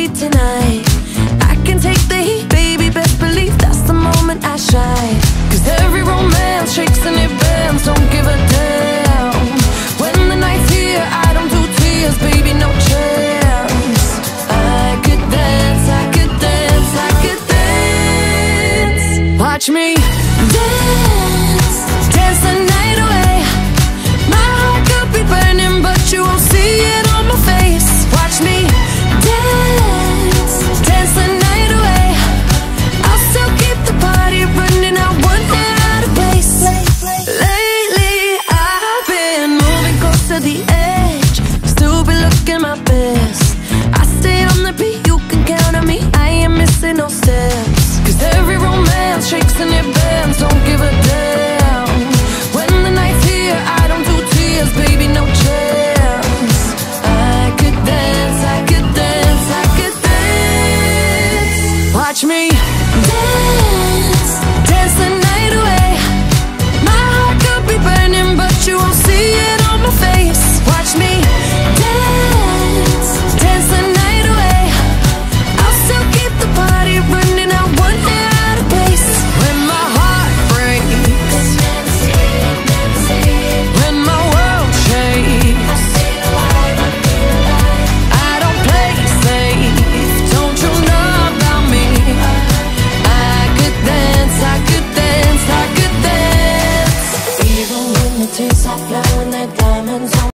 be tonight. I can take the heat, baby, best believe that's the moment I shine. Cause every romance shakes and it bends, don't give a damn. When the night's here, I don't do tears, baby, no chance. I could dance, I could dance, I could dance. Watch me to the edge, still be looking my best. I flow in the dark